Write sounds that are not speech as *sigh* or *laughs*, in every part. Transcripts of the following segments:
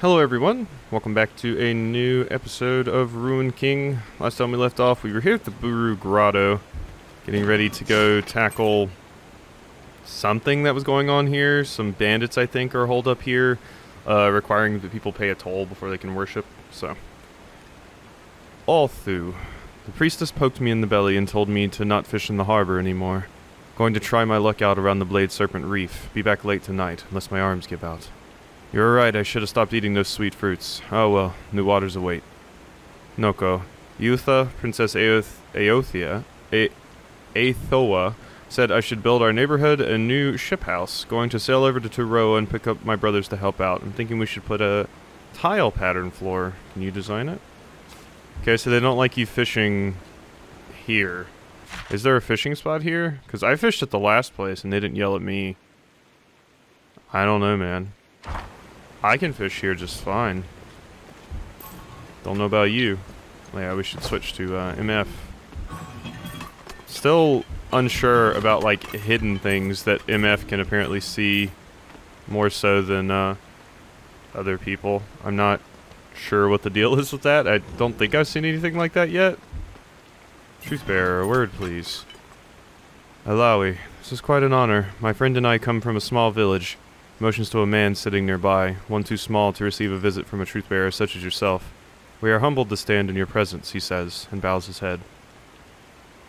Hello everyone, welcome back to a new episode of Ruin King. Last time we left off, we were here at the Buhru Grotto, getting ready to go tackle something that was going on here. Some bandits, I think, are holed up here, uh, requiring that people pay a toll before they can worship, so. All through, the priestess poked me in the belly and told me to not fish in the harbor anymore. Going to try my luck out around the Blade Serpent Reef. Be back late tonight, unless my arms give out. You're right, I should have stopped eating those sweet fruits. Oh well, new waters await. Noko, Eutha, Princess Aoth- Aothia, A- Aethoa, said I should build our neighborhood a new ship house. Going to sail over to Turo and pick up my brothers to help out. I'm thinking we should put a tile pattern floor. Can you design it? Okay, so they don't like you fishing here. Is there a fishing spot here? Because I fished at the last place and they didn't yell at me. I don't know, man. I can fish here just fine. Don't know about you. Yeah, we should switch to uh, MF. Still unsure about like hidden things that MF can apparently see more so than uh, other people. I'm not sure what the deal *laughs* is with that. I don't think I've seen anything like that yet. Truth bearer, a word please. Illaoi, this is quite an honor. My friend and I come from a small village. Motions to a man sitting nearby, one too small to receive a visit from a truth bearer such as yourself. We are humbled to stand in your presence, he says, and bows his head.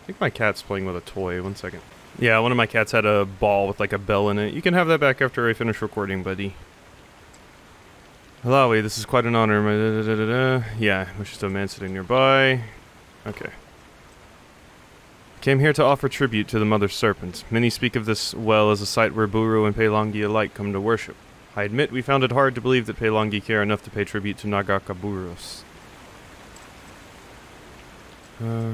I think my cat's playing with a toy. One second. Yeah, one of my cats had a ball with like a bell in it. You can have that back after I finish recording, buddy. Illaoi, this is quite an honor. Yeah, wishes to a man sitting nearby. Okay. Came here to offer tribute to the Mother Serpent. Many speak of this well as a site where Buhru and Pelangi alike come to worship. I admit we found it hard to believe that Pelangi care enough to pay tribute to Nagakabouros. Uh,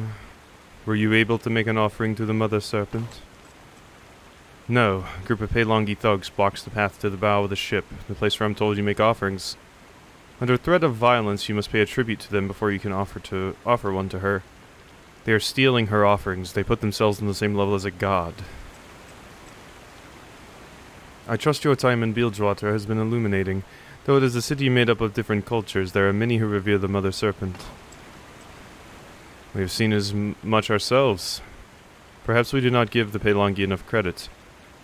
were you able to make an offering to the Mother Serpent? No. A group of Pelangi thugs blocks the path to the bow of the ship, the place where I'm told you make offerings. Under threat of violence, you must pay a tribute to them before you can offer to offer one to her. They are stealing her offerings. They put themselves on the same level as a god. I trust your time in Bilgewater has been illuminating. Though it is a city made up of different cultures, there are many who revere the Mother Serpent. We have seen as much ourselves. Perhaps we do not give the Pelangi enough credit.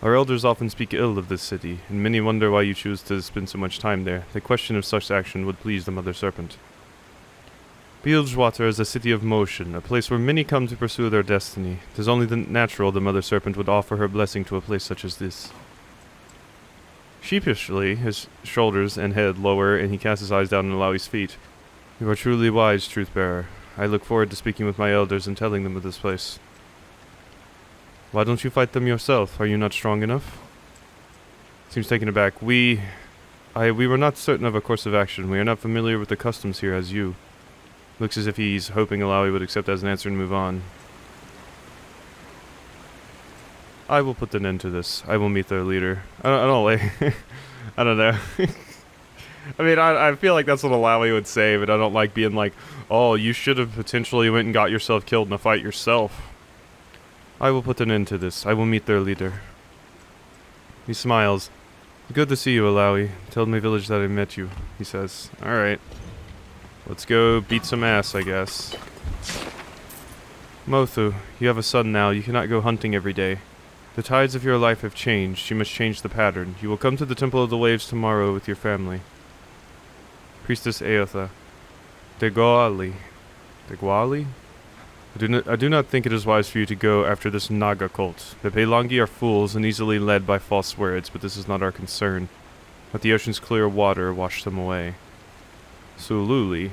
Our elders often speak ill of this city, and many wonder why you choose to spend so much time there. The question of such action would please the Mother Serpent. Bilgewater is a city of motion, a place where many come to pursue their destiny. It is only the natural the Mother Serpent would offer her blessing to a place such as this. Sheepishly, his shoulders and head lower, and he casts his eyes down on Illaoi's feet. You are truly wise, Truth-bearer. I look forward to speaking with my elders and telling them of this place. Why don't you fight them yourself? Are you not strong enough? Seems taken aback. We... I... We were not certain of a course of action. We are not familiar with the customs here as you. Looks as if he's hoping Illaoi would accept as an answer and move on. I will put an end to this. I will meet their leader. I don't, I don't like... *laughs* I don't know. *laughs* I mean, I, I feel like that's what Illaoi would say, but I don't like being like, oh, you should have potentially went and got yourself killed in a fight yourself. I will put an end to this. I will meet their leader. He smiles. Good to see you, Illaoi. Tell my village that I met you, he says. Alright. Let's go beat some ass, I guess. Mothu, you have a son now. You cannot go hunting every day. The tides of your life have changed. You must change the pattern. You will come to the Temple of the Waves tomorrow with your family. Priestess Aotha. Degoali. Degoali? I do, not, I do not think it is wise for you to go after this Naga cult. The Pelangi are fools and easily led by false words, but this is not our concern. Let the ocean's clear water wash them away. Sululi.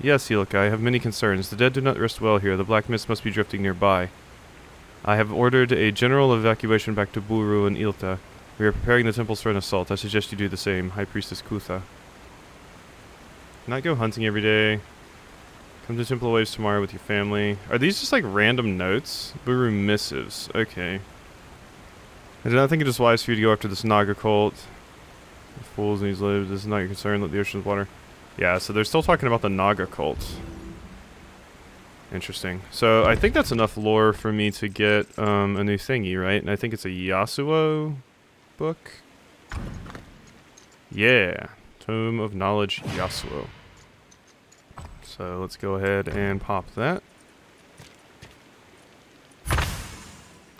Yes, Ilka, I have many concerns. The dead do not rest well here. The black mist must be drifting nearby. I have ordered a general evacuation back to Buhru and Ilta. We are preparing the temples for an assault. I suggest you do the same. High Priestess Kutha. Not go hunting every day. Come to Temple Waves tomorrow with your family. Are these just like random notes? Buhru missives. Okay. I did not think it is wise for you to go after this Naga cult. The fools in these lives. This is not your concern. Let the ocean's water. Yeah, so they're still talking about the Naga cult. Interesting. So I think that's enough lore for me to get um, a new thingy, right? And I think it's a Yasuo book. Yeah. Tome of Knowledge Yasuo. So let's go ahead and pop that.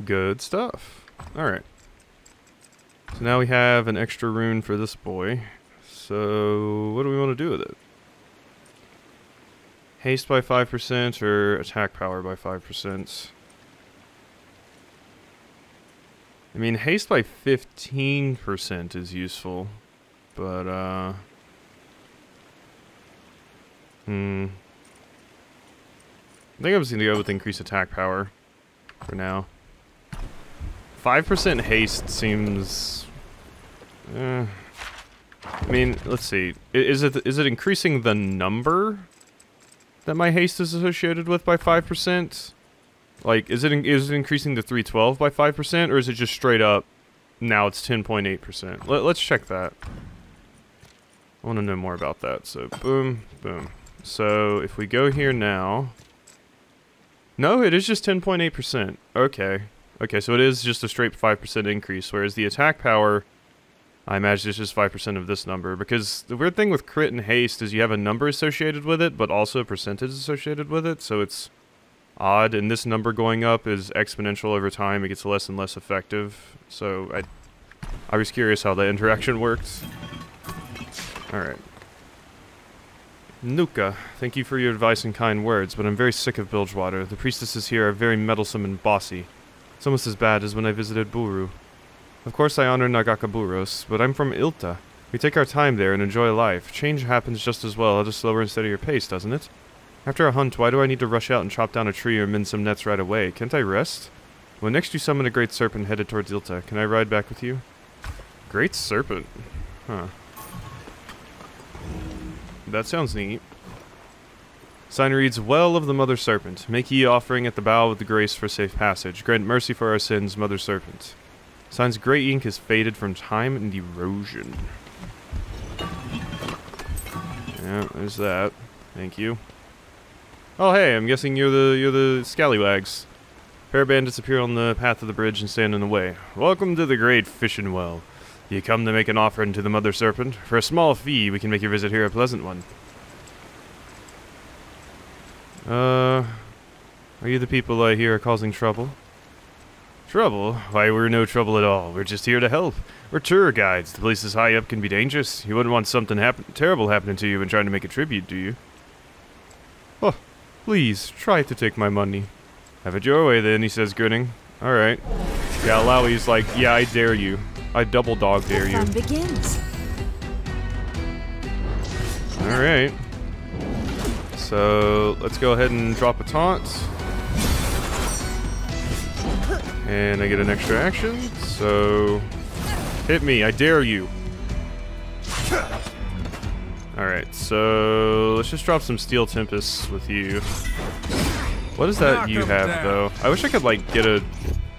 Good stuff. Alright. So now we have an extra rune for this boy. So what do we want to do with it? Haste by 5% or attack power by 5%? I mean, haste by 15% is useful, but, uh... Hmm. I think I'm just gonna go with increased attack power for now. 5% haste seems... Eh. I mean, let's see. Is it is it increasing the number that my haste is associated with by 5%? Like, is it, is it increasing to 312 by 5%, or is it just straight up, now it's 10.8%? Let, let's check that. I want to know more about that. So, boom, boom. So, if we go here now... No, it is just 10.8%. Okay. Okay, so it is just a straight 5% increase, whereas the attack power, I imagine it's just 5% of this number. Because the weird thing with crit and haste is you have a number associated with it, but also a percentage associated with it, so it's odd, and this number going up is exponential over time. It gets less and less effective. So I, I was curious how the interaction works. Alright. Nuka, thank you for your advice and kind words, but I'm very sick of Bilgewater. The priestesses here are very meddlesome and bossy. It's almost as bad as when I visited Buhru. Of course I honor Nagakabouros, but I'm from Ilta. We take our time there and enjoy life. Change happens just as well at a slower and steadier pace, doesn't it? After a hunt, why do I need to rush out and chop down a tree or mend some nets right away? Can't I rest? When next you summon a great serpent headed towards Ilta, can I ride back with you? Great serpent. Huh. That sounds neat. Sign reads, Well of the Mother Serpent, make ye offering at the bow with the grace for safe passage. Grant mercy for our sins, Mother Serpent. Sign's great ink has faded from time and erosion. Yeah, there's that. Thank you. Oh, hey, I'm guessing you're the you're the scallywags. Pair bandits appear on the path of the bridge and stand in the way. Welcome to the great fishing well. You come to make an offering to the mother serpent. For a small fee, we can make your visit here a pleasant one. Uh, are you the people I hear are causing trouble? Trouble? Why, we're no trouble at all. We're just here to help. We're tour guides. The places high up can be dangerous. You wouldn't want something happen terrible happening to you when trying to make a tribute, do you? Oh, Please, try to take my money. Have it your way then, he says, grinning. Alright. Yeah, Lowy's like, yeah, I dare you. I double dog dare you. Begins. Alright. So, let's go ahead and drop a taunt. And I get an extra action, so... Hit me, I dare you. Alright, so let's just drop some Steel Tempests with you. What is that you have, though? I wish I could, like, get a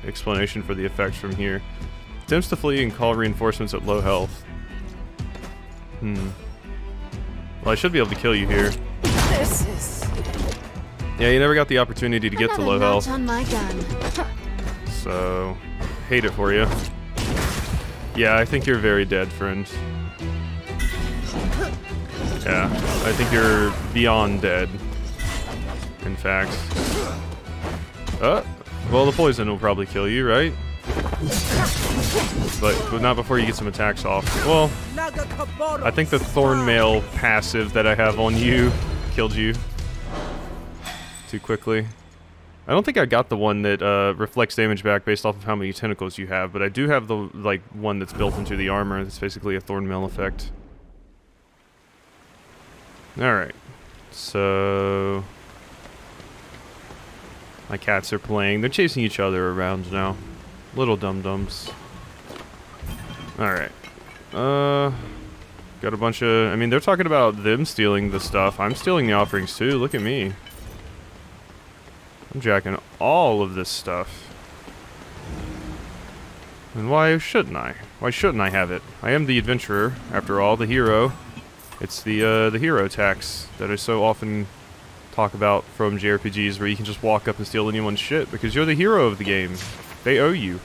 explanation for the effects from here. Attempts to flee and call reinforcements at low health. Hmm. Well, I should be able to kill you here. This is Yeah, you never got the opportunity to get to another low notch health, on my gun. So... Hate it for you. Yeah, I think you're very dead, friend. Yeah, I think you're beyond dead. In fact. Uh, well, the poison will probably kill you, right? But, but not before you get some attacks off. Well, I think the Thornmail passive that I have on you killed you too quickly. I don't think I got the one that uh, reflects damage back based off of how many tentacles you have, but I do have the like one that's built into the armor. That's basically a Thornmail effect. Alright. So... My cats are playing. They're chasing each other around now. Little dum-dums. Alright. Uh... Got a bunch of... I mean, they're talking about them stealing the stuff. I'm stealing the offerings too. Look at me. I'm jacking all of this stuff. And why shouldn't I? Why shouldn't I have it? I am the adventurer, after all, the hero. It's the uh, the hero tax that I so often talk about from JRPGs, where you can just walk up and steal anyone's shit because you're the hero of the game. They owe you.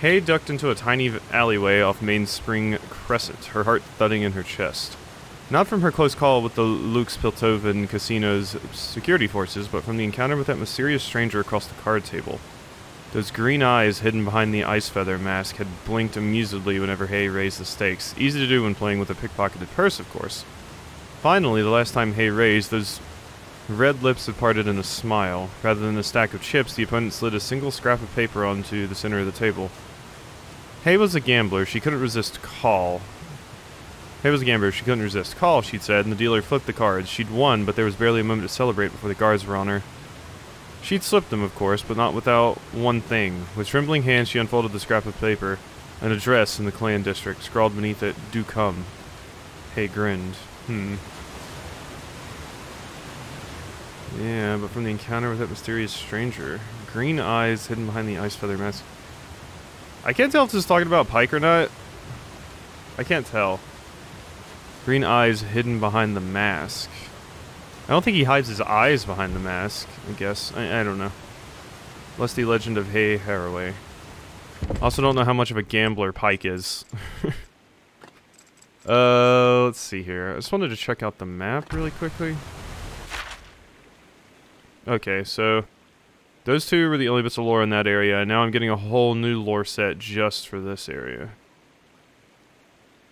Hay ducked into a tiny alleyway off Main Spring Crescent, her heart thudding in her chest. Not from her close call with the Lux Piltover casino's security forces, but from the encounter with that mysterious stranger across the card table. Those green eyes hidden behind the ice feather mask had blinked amusedly whenever Hay raised the stakes. Easy to do when playing with a pickpocketed purse, of course. Finally, the last time Hay raised, those red lips had parted in a smile. Rather than a stack of chips, the opponent slid a single scrap of paper onto the center of the table. Hay was a gambler. She couldn't resist call. Hay was a gambler. She couldn't resist call, she'd said, and the dealer flipped the cards. She'd won, but there was barely a moment to celebrate before the guards were on her. She'd slipped them, of course, but not without one thing. With trembling hands, she unfolded the scrap of paper. An address in the clan district, scrawled beneath it, Do come. Hay grinned. Hmm. Yeah, but from the encounter with that mysterious stranger. Green eyes hidden behind the ice feather mask. I can't tell if this is talking about Pyke or not. I can't tell. Green eyes hidden behind the mask. I don't think he hides his eyes behind the mask, I guess. I, I don't know. Lusty Legend of Hay Haraway. Also don't know how much of a gambler Pyke is. *laughs* uh, let's see here. I just wanted to check out the map really quickly. Okay, so those two were the only bits of lore in that area, and now I'm getting a whole new lore set just for this area.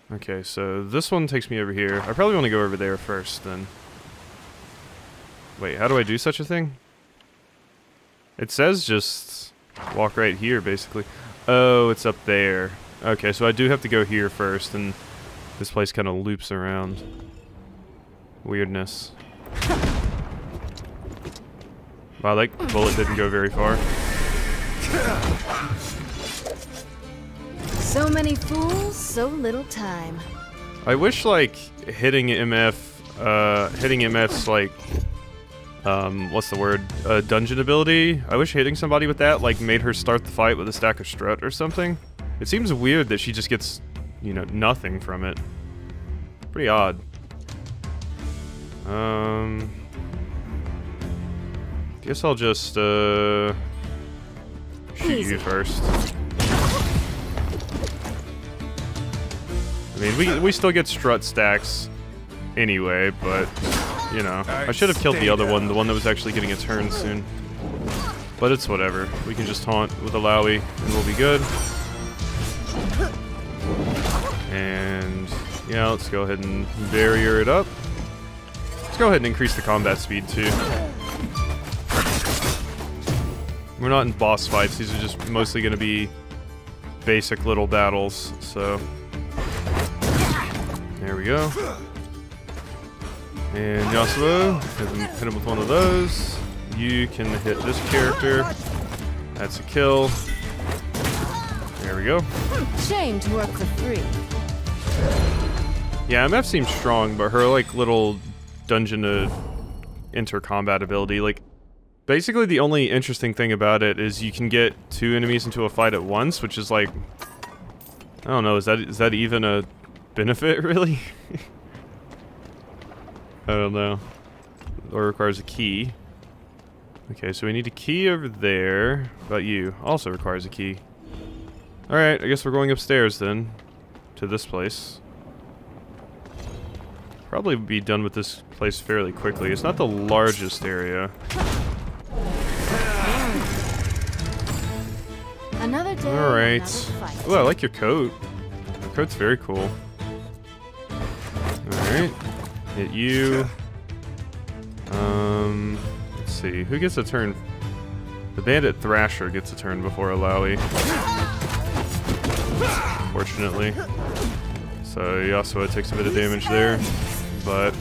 Okay, so this one takes me over here. I probably want to go over there first, then. Wait, how do I do such a thing? It says just walk right here, basically. Oh, it's up there. Okay, so I do have to go here first, and this place kind of loops around. Weirdness. Wow, that bullet didn't go very far. So many fools, so little time. I wish, like, hitting MF, uh, hitting MF's, like, um, what's the word? Uh, dungeon ability. I wish hitting somebody with that, like, made her start the fight with a stack of strut or something. It seems weird that she just gets, you know, nothing from it. Pretty odd. Um... Guess I'll just, uh... Shoot Easy. you first. I mean, we, we still get strut stacks anyway, but, you know. I should have killed the other one, the one that was actually getting a turn soon. But it's whatever. We can just taunt with a Lowy, and we'll be good. And, yeah, let's go ahead and barrier it up. Let's go ahead and increase the combat speed, too. We're not in boss fights, these are just mostly going to be basic little battles, so... There we go. And Yasuo, hit him, hit him with one of those. You can hit this character. That's a kill. There we go. Shame to work for free. Yeah, MF seems strong, but her like little dungeon to enter combat ability, like basically the only interesting thing about it is you can get two enemies into a fight at once, which is like I don't know, is that is that even a benefit *laughs* really? I don't know. Or requires a key. Okay, so we need a key over there. About you? Also requires a key. Alright, I guess we're going upstairs then. To this place. Probably be done with this place fairly quickly. It's not the largest area. Another day. Alright. Oh, I like your coat. Your coat's very cool. Alright. Hit you. Um, let's see. Who gets a turn? The Bandit Thrasher gets a turn before Illaoi. Fortunately. So Yasuo takes a bit of damage there. But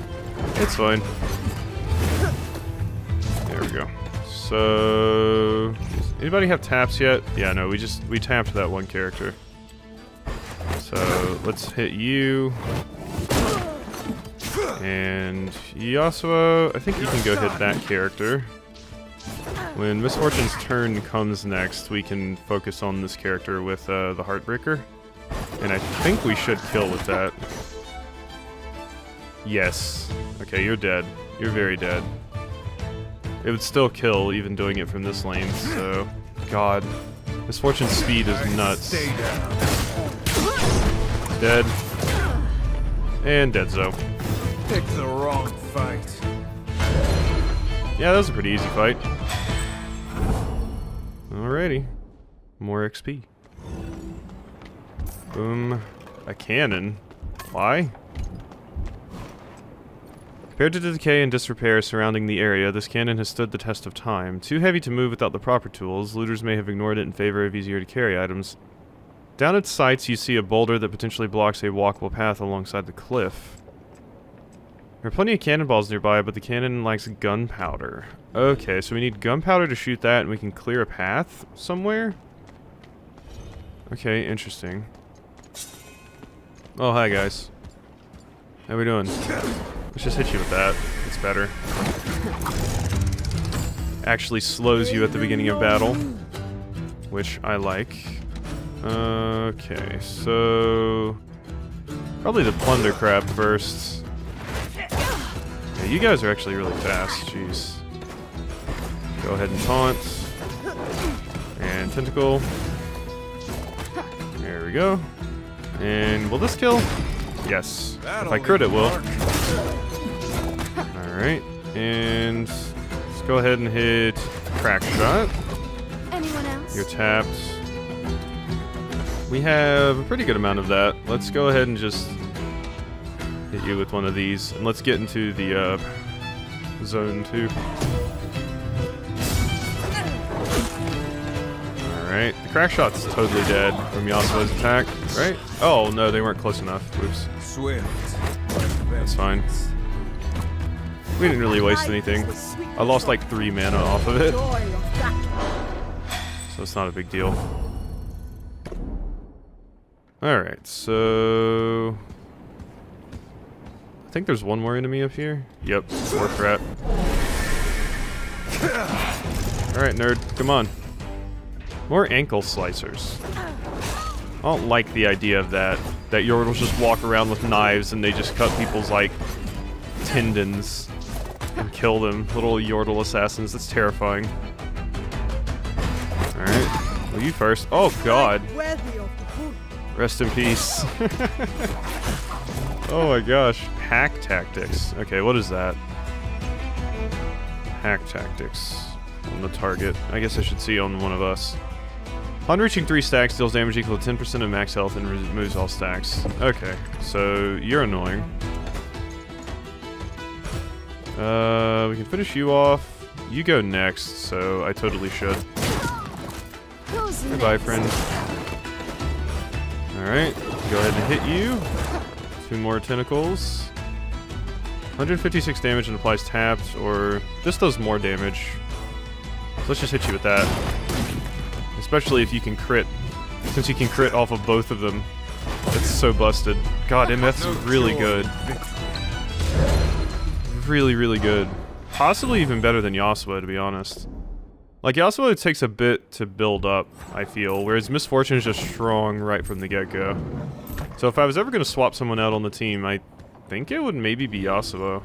it's fine. There we go. So, anybody have taps yet? Yeah, no, we just, we tapped that one character. So, let's hit you. And Yasuo, I think you can go hit that character. When Miss Fortune's turn comes next, we can focus on this character with uh, the Heartbreaker. And I think we should kill with that. Yes. Okay, you're dead. You're very dead. It would still kill even doing it from this lane, so... God. Miss Fortune's speed is nuts. Dead. And dead so. Picked the wrong fight. Yeah, that was a pretty easy fight. Alrighty. More XP. Boom. A cannon. Why? Compared to the decay and disrepair surrounding the area, this cannon has stood the test of time. Too heavy to move without the proper tools, looters may have ignored it in favor of easier to carry items. Down its sights, you see a boulder that potentially blocks a walkable path alongside the cliff. There are plenty of cannonballs nearby, but the cannon likes gunpowder. Okay, so we need gunpowder to shoot that, and we can clear a path somewhere? Okay, interesting. Oh, hi guys. How we doing? Let's just hit you with that. It's better. Actually slows you at the beginning of battle, which I like. Okay, so... Probably the plunder crab first. You guys are actually really fast, jeez. Go ahead and taunt. And tentacle. There we go. And will this kill? Yes. If I crit, it will. Alright. And let's go ahead and hit crack shot. Anyone else? You're tapped. We have a pretty good amount of that. Let's go ahead and just hit you with one of these. And let's get into the uh, zone two. Alright. The crack shot's totally dead from Yasuo's attack, right? Oh, no, they weren't close enough. Oops. That's fine. We didn't really waste anything. I lost like three mana off of it. So it's not a big deal. Alright, so... I think there's one more enemy up here. Yep, Wharf Rat. Alright, nerd, come on. More ankle slicers. I don't like the idea of that. That Yordles just walk around with knives and they just cut people's, like, tendons and kill them. Little Yordle assassins, that's terrifying. Alright, well you first. Oh god. Rest in peace. *laughs* oh my gosh. Hack tactics. Okay, what is that? Hack tactics. On the target. I guess I should see on one of us. On reaching 3 stacks, deals damage equal to 10% of max health and removes all stacks. Okay, so you're annoying. Uh, we can finish you off. You go next, so I totally should. Goodbye, friend. Alright, go ahead and hit you. Two more tentacles. 156 damage and applies tapped, or this does more damage. So let's just hit you with that. Especially if you can crit. Since you can crit off of both of them. That's so busted. God, MF's really good. Really, really good. Possibly even better than Yasuo, to be honest. Like, Yasuo takes a bit to build up, I feel, whereas Miss Fortune is just strong right from the get-go. So if I was ever going to swap someone out on the team, I think it would maybe be Yasuo.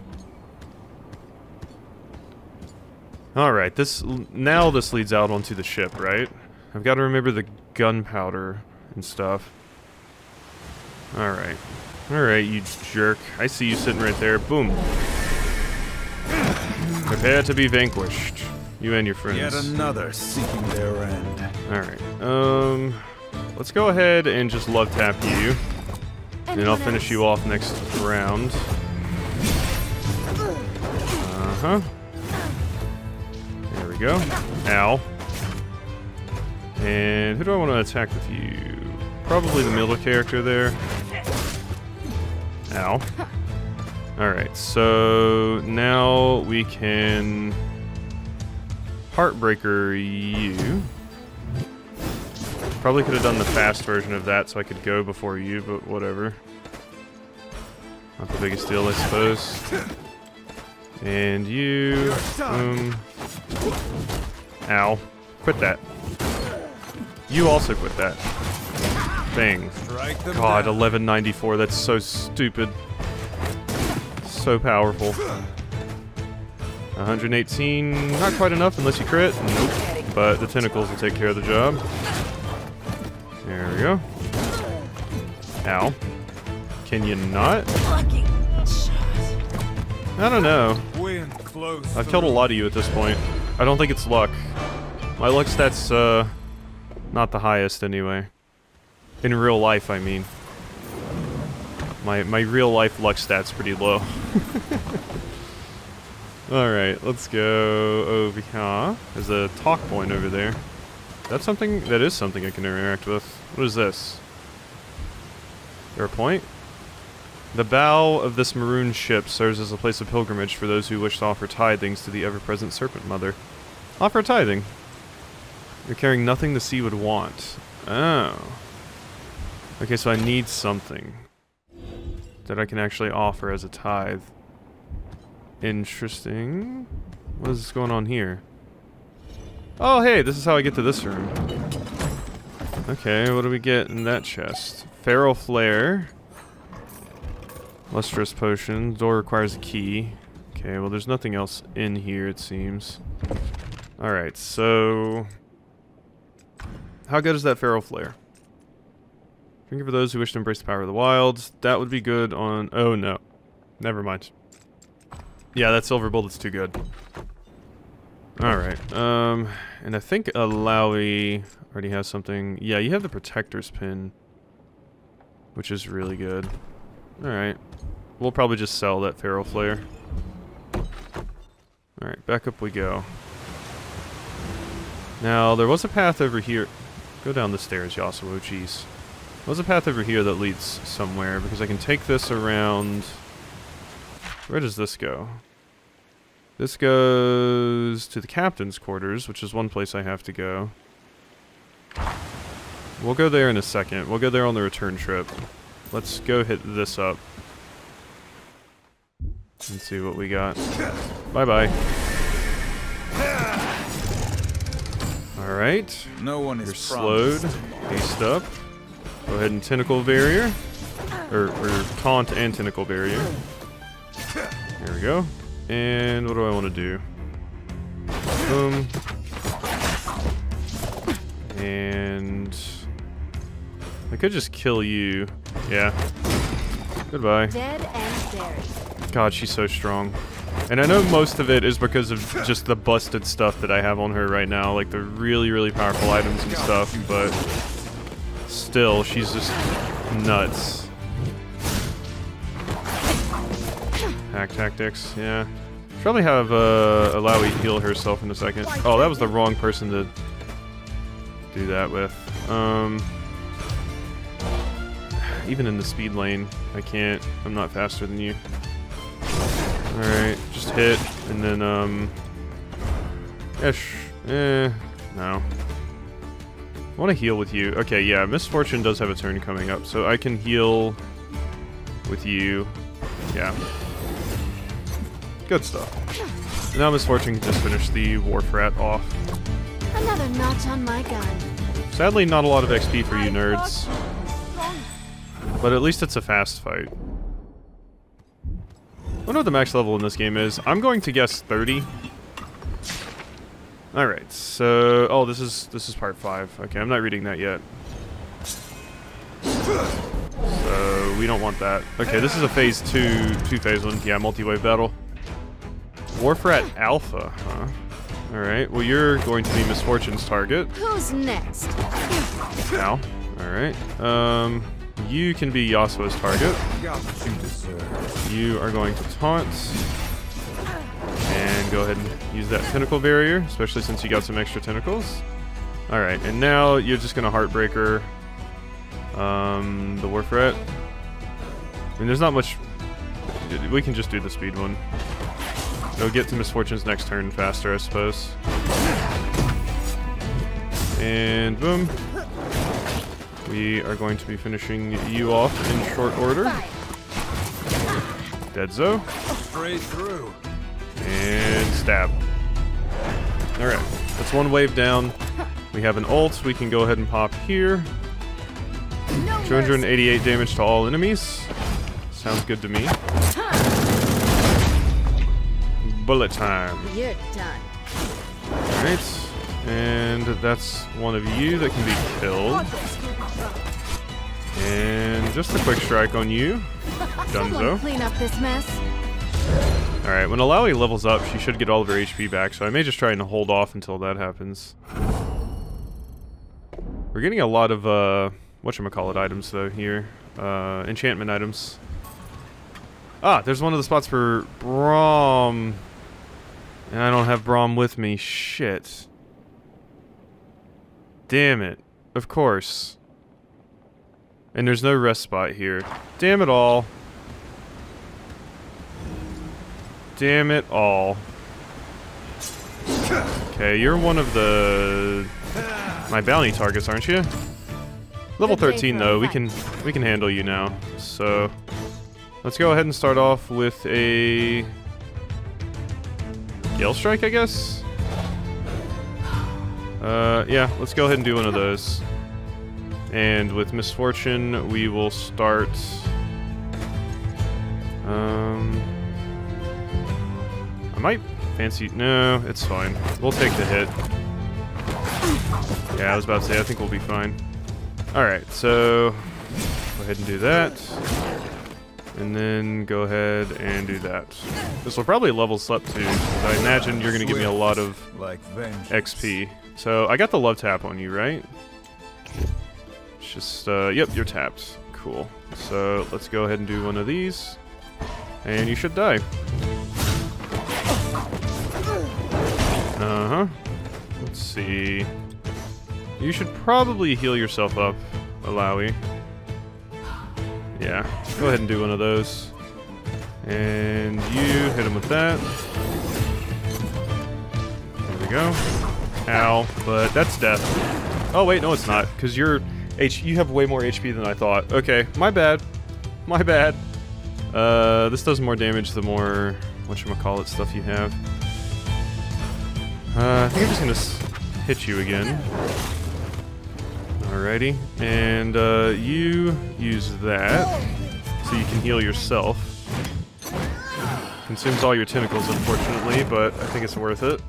Alright, this now this leads out onto the ship, right? I've got to remember the gunpowder and stuff. Alright. Alright, you jerk. I see you sitting right there. Boom. Prepare to be vanquished. You and your friends. Yet another seeking their end. Alright. Um let's go ahead and just love tap you. And then I'll finish you off next round. Uh-huh. There we go. Ow. And who do I want to attack with you? Probably the middle character there. Ow. Alright, so now we can Heartbreaker you. Probably could have done the fast version of that so I could go before you, but whatever. Not the biggest deal, I suppose. And you. Um. Ow. Quit that. You also quit that. Bang. God, 1194, that's so stupid. So powerful. 118, not quite enough unless you crit. Nope. But the tentacles will take care of the job. We go. Ow. Can you not? I don't know. I've killed a lot of you at this point. I don't think it's luck. My luck stat's, uh, not the highest anyway. In real life, I mean. My, my real life luck stat's pretty low. *laughs* Alright, let's go over here. There's a talk point over there. That's something, that is something I can interact with. What is this? There a point? The bow of this maroon ship serves as a place of pilgrimage for those who wish to offer tithings to the ever-present Serpent Mother. Offer tithing. You're carrying nothing the sea would want. Oh. Okay, so I need something that I can actually offer as a tithe. Interesting. What is going on here? Oh, hey, this is how I get to this room. Okay, what do we get in that chest? Feral Flare. Lustrous Potion. Door requires a key. Okay, well there's nothing else in here, it seems. Alright, so... How good is that Feral Flare? Drinking for those who wish to embrace the power of the wilds. That would be good on... Oh, no. Never mind. Yeah, that silver bullet's too good. Alright, um... And I think Illaoi already has something... Yeah, you have the Protector's Pin. Which is really good. Alright. We'll probably just sell that Feral Flare. Alright, back up we go. Now, there was a path over here. Go down the stairs, Yasuo, jeez. There was a path over here that leads somewhere, because I can take this around... Where does this go? This goes to the captain's quarters, which is one place I have to go. We'll go there in a second. We'll go there on the return trip. Let's go hit this up. And see what we got. Bye-bye. Alright. No one You're is slowed. Haste up. Go ahead and tentacle barrier. Or, or taunt and tentacle barrier. There we go. And what do I want to do? Boom. And I could just kill you. Yeah. Goodbye. Dead and. God, she's so strong. And I know most of it is because of just the busted stuff that I have on her right now, like the really, really powerful items and stuff, but still, she's just nuts. Hack tactics, yeah. Probably have uh, Illaoi heal herself in a second. Oh, that was the wrong person to do that with. Um, even in the speed lane, I can't. I'm not faster than you. Alright, just hit, and then, um... Ish. Eh, no. I want to heal with you. Okay, yeah, Miss Fortune does have a turn coming up, so I can heal with you. Yeah. Good stuff. Now Miss Fortune can just finish the Wharf Rat off. Another notch on my gun. Sadly, not a lot of XP for you nerds. But at least it's a fast fight. I wonder what the max level in this game is. I'm going to guess 30. Alright, so... Oh, this is this is part 5. Okay, I'm not reading that yet. So, we don't want that. Okay, this is a phase 2, 2 phase 1. Yeah, multi-wave battle. Wharf Rat Alpha, huh? Alright, well you're going to be Miss Fortune's target. Who's next? Ow. Alright. Um, you can be Yasuo's target. You. You are going to taunt. And go ahead and use that tentacle barrier, especially since you got some extra tentacles. Alright, and now you're just gonna Heartbreaker um, the Wharf Rat. I mean, there's not much... We can just do the speed one. Go get to Miss Fortune's next turn faster, I suppose. And boom. We are going to be finishing you off in short order. Deadzo. Straight through. And stab. Alright, that's one wave down. We have an ult, we can go ahead and pop here. 288 damage to all enemies. Sounds good to me. Bullet time. You're done. Alright. And that's one of you that can be killed. And just a quick strike on you. *laughs* Dunzo. clean up this mess. Alright, when Illaoi levels up, she should get all of her HP back, so I may just try and hold off until that happens. We're getting a lot of, uh, whatchamacallit items, though, here. Uh, enchantment items. Ah, there's one of the spots for Braum. And I don't have Braum with me. Shit. Damn it. Of course. And there's no rest spot here. Damn it all. Damn it all. Okay, you're one of the my bounty targets, aren't you? Level 13 though, we can we can handle you now. So let's go ahead and start off with a Gale Strike, I guess? Uh yeah, let's go ahead and do one of those. And with Miss Fortune, we will start um I might fancy. No, it's fine. We'll take the hit. Yeah, I was about to say, I think we'll be fine. Alright, so go ahead and do that. And then go ahead and do that. This will probably level up too. I imagine you're going to give me a lot of XP. So I got the love tap on you, right? It's just, uh, yep, you're tapped. Cool. So let's go ahead and do one of these. And you should die. Uh-huh. Let's see. You should probably heal yourself up, Illaoi. Yeah, go ahead and do one of those. And you hit him with that. There we go. Ow, but that's death. Oh wait, no it's not, because you're H you have way more HP than I thought. Okay, my bad. My bad. Uh this does more damage the more whatchamacallit stuff you have. Uh, I think I'm just gonna hit you again. Alrighty, and uh, you use that so you can heal yourself. Consumes all your tentacles, unfortunately, but I think it's worth it.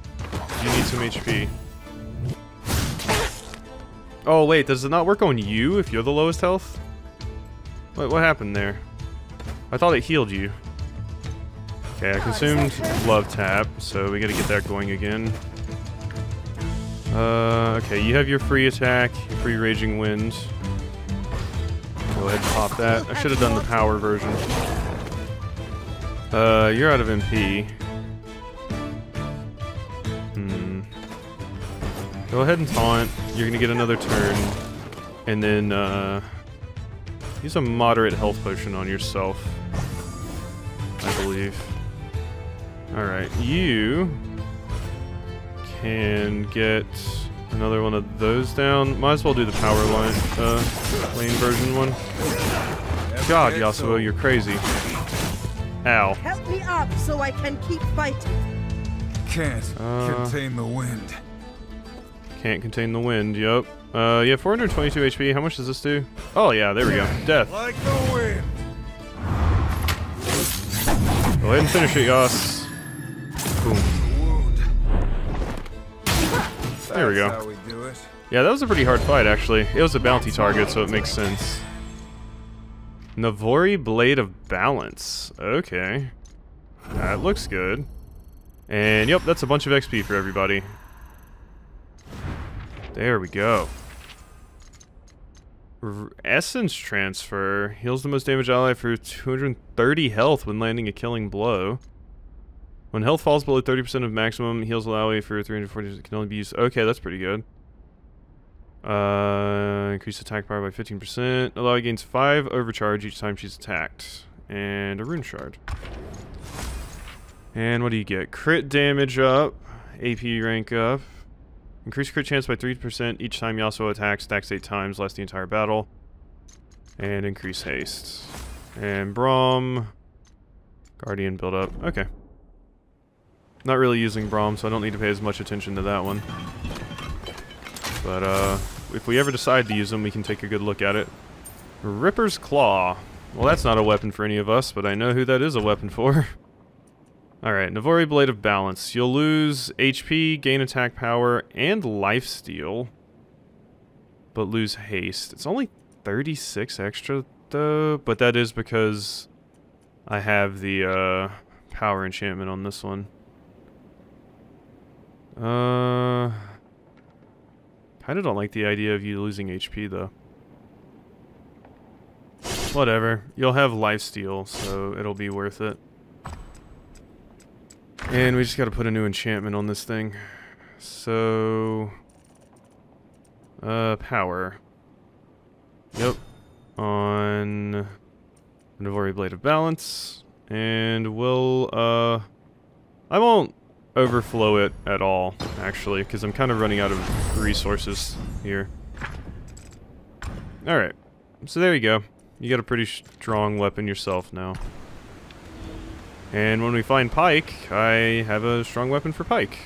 You need some HP. Oh wait, does it not work on you if you're the lowest health? What what happened there? I thought it healed you. Okay, I consumed love tap, so we gotta get that going again. Uh, okay, you have your free attack, your free raging wind. Go ahead and pop that. I should have done the power version. Uh, you're out of MP. Hmm. Go ahead and taunt. You're gonna get another turn. And then, uh, use a moderate health potion on yourself. I believe. Alright, you can get another one of those down. Might as well do the power line, uh, lane version one. God, Yasuo, you're crazy. Ow. Help me up so I can keep fighting. Can't Uh. contain the wind. Can't contain the wind, yep. Uh, yeah, 422 HP. How much does this do? Oh, yeah, there we go. Death. Like the wind. Go ahead and finish it, Yas. Boom. There we go. we. Yeah, that was a pretty hard fight, actually. It was a bounty target, so it makes sense. Navori Blade of Balance. Okay. That looks good. And yep, that's a bunch of XP for everybody. There we go. R Essence Transfer heals the most damaged ally for 230 health when landing a killing blow. When health falls below 30% of maximum, heals ally for 340 can only be used. Okay, that's pretty good. Uh, increase attack power by 15%. Allow gains 5 overcharge each time she's attacked. And a rune shard. And what do you get? Crit damage up. AP rank up. Increase crit chance by 3% each time Yasuo attacks. Stacks 8 times. Lasts the entire battle. And increase haste. And Braum. Guardian build up. Okay. Not really using Braum, so I don't need to pay as much attention to that one. But uh, if we ever decide to use them, we can take a good look at it. Ripper's Claw. Well, that's not a weapon for any of us, but I know who that is a weapon for. *laughs* Alright, Navori Blade of Balance. You'll lose HP, gain attack power, and lifesteal. But lose haste. It's only 36 extra though, but that is because I have the uh, power enchantment on this one. Uh, kind of don't like the idea of you losing HP though. Whatever. You'll have lifesteal, so it'll be worth it. And we just gotta put a new enchantment on this thing. So... Uh, power. Yep. On... Navori Blade of Balance. And we'll, uh... I won't overflow it at all, actually, because I'm kind of running out of resources here. Alright. So there you go. You got a pretty strong weapon yourself now. And when we find Pyke, I have a strong weapon for Pyke.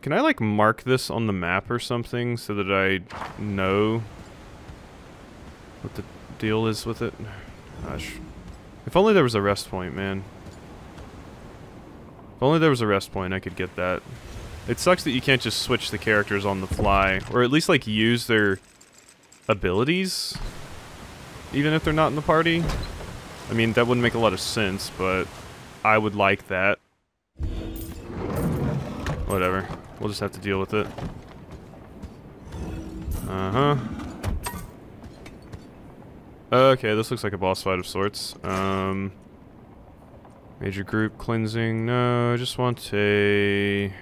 Can I, like, mark this on the map or something so that I know what the deal is with it? Gosh. If only there was a rest point, man. If only there was a rest point, I could get that. It sucks that you can't just switch the characters on the fly, or at least, like, use their abilities, even if they're not in the party. I mean, that wouldn't make a lot of sense, but I would like that. Whatever. We'll just have to deal with it. Uh-huh. Okay, this looks like a boss fight of sorts. Um, major group cleansing. No, I just want a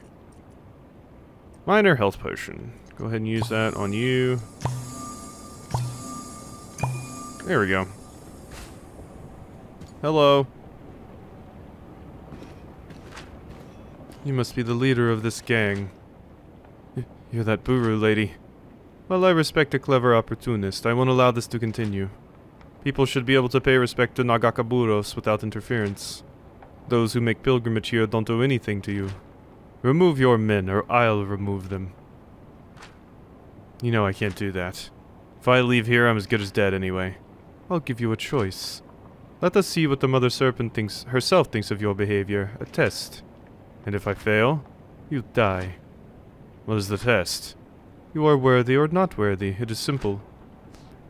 minor health potion. Go ahead and use that on you. There we go. Hello. You must be the leader of this gang. You're that Buhru lady. While I respect a clever opportunist, I won't allow this to continue. People should be able to pay respect to Nagakabouros without interference. Those who make pilgrimage here don't do anything to you. Remove your men, or I'll remove them. You know I can't do that. If I leave here, I'm as good as dead anyway. I'll give you a choice. Let us see what the Mother Serpent thinks herself thinks of your behavior. A test. And if I fail, you die. What is the test? You are worthy or not worthy. It is simple.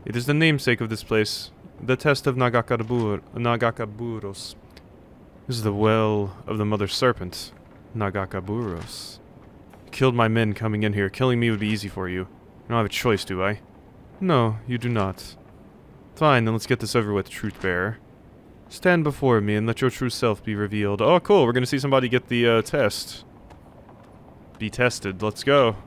It is the namesake of this place. The test of Nagakabur Nagakabouros. This is the well of the Mother Serpent. Nagakabouros. Killed my men coming in here. Killing me would be easy for you. I don't have a choice, do I? No, you do not. Fine, then let's get this over with, Truth Bearer. Stand before me and let your true self be revealed. Oh, cool. We're to see somebody get the uh, test. Be tested. Let's go.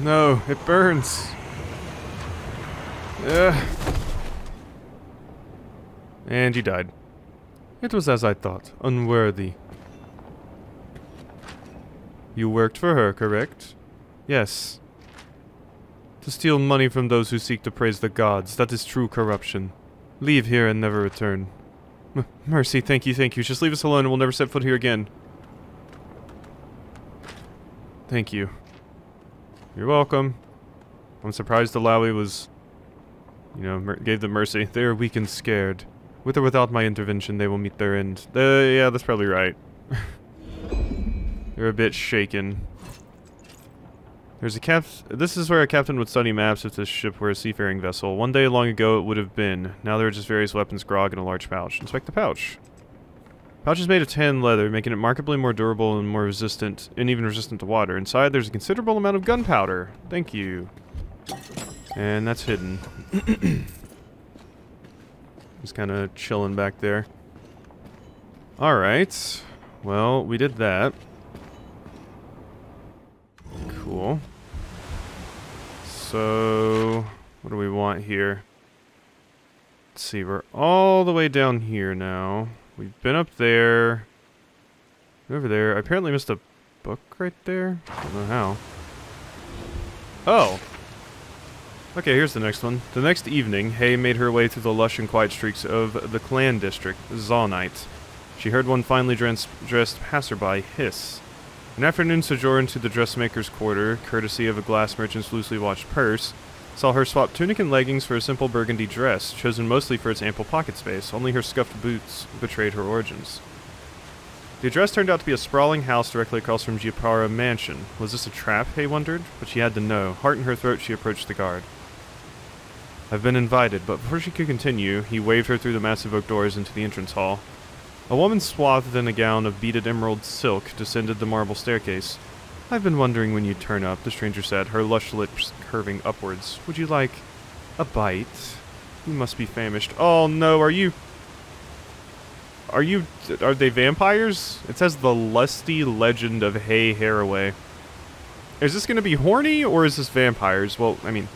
No, it burns. Ugh. And you died. It was as I thought. Unworthy. You worked for her, correct? Yes. To steal money from those who seek to praise the gods, that is true corruption. Leave here and never return. M mercy, thank you, thank you. Just leave us alone and we'll never set foot here again. Thank you. You're welcome. I'm surprised Illaoi was, you know, gave them mercy. They are weak and scared. With or without my intervention, they will meet their end. Uh, yeah, that's probably right. *laughs* They're a bit shaken. There's a cap. This is where a captain would study maps if this ship were a seafaring vessel. One day long ago it would have been. Now there are just various weapons, grog, and a large pouch. Inspect the pouch. Pouch is made of tan leather, making it markedly more durable and more resistant, and even resistant to water. Inside there's a considerable amount of gunpowder. Thank you. And that's hidden. *clears throat* Just kind of chilling back there. Alright. Well, we did that. Cool. So, what do we want here? Let's see, we're all the way down here now. We've been up there. Over there. I apparently missed a book right there. I don't know how. Oh. Okay, here's the next one. The next evening, Hay made her way through the lush and quiet streets of the clan district, Zaunite. She heard one finely dressed, dressed passerby hiss. An afternoon sojourn to the dressmaker's quarter, courtesy of a glass merchant's loosely watched purse, saw her swap tunic and leggings for a simple burgundy dress, chosen mostly for its ample pocket space. Only her scuffed boots betrayed her origins. The address turned out to be a sprawling house directly across from Giopara Mansion. Was this a trap, Hay wondered? But she had to know. Heart in her throat, she approached the guard. I've been invited, but before she could continue, he waved her through the massive oak doors into the entrance hall. A woman swathed in a gown of beaded emerald silk descended the marble staircase. I've been wondering when you'd turn up, the stranger said, her lush lips curving upwards. Would you like a bite? You must be famished. Oh no, are you... Are you... Are they vampires? It says the lusty legend of Hay Haraway. Is this to be horny, or is this vampires? Well, I mean,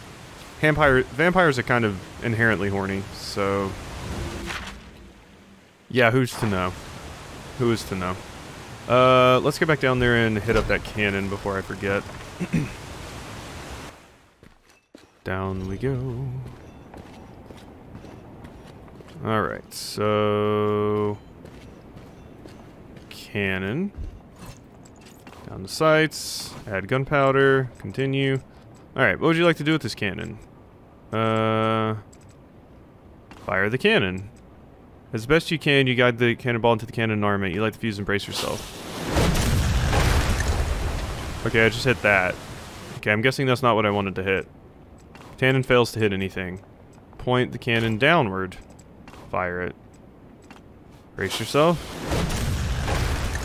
vampire, vampires are kind of inherently horny, so... Yeah, who's to know? Who is to know? Uh, let's get back down there and hit up that cannon before I forget. *clears throat* down we go. Alright, so... Cannon. Down the sights. Add gunpowder. Continue. Alright, what would you like to do with this cannon? Uh... Fire the cannon. As best you can, you guide the cannonball into the cannon armament. You light the fuse and brace yourself. Okay, I just hit that. Okay, I'm guessing that's not what I wanted to hit. Cannon fails to hit anything. Point the cannon downward. Fire it. Brace yourself.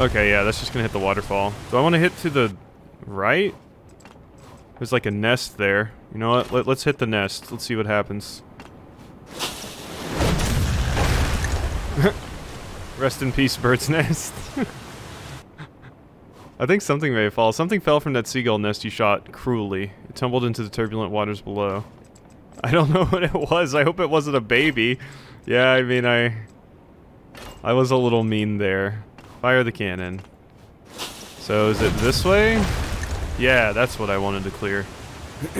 Okay, yeah, that's just gonna hit the waterfall. Do I want to hit to the right? There's like a nest there. You know what? Let, let's hit the nest. Let's see what happens. *laughs* Rest in peace, bird's *laughs* nest. *laughs* I think something may fall. Something fell from that seagull nest you shot cruelly. It tumbled into the turbulent waters below. I don't know what it was. I hope it wasn't a baby. Yeah, I mean, I... I was a little mean there. Fire the cannon. So, is it this way? Yeah, that's what I wanted to clear.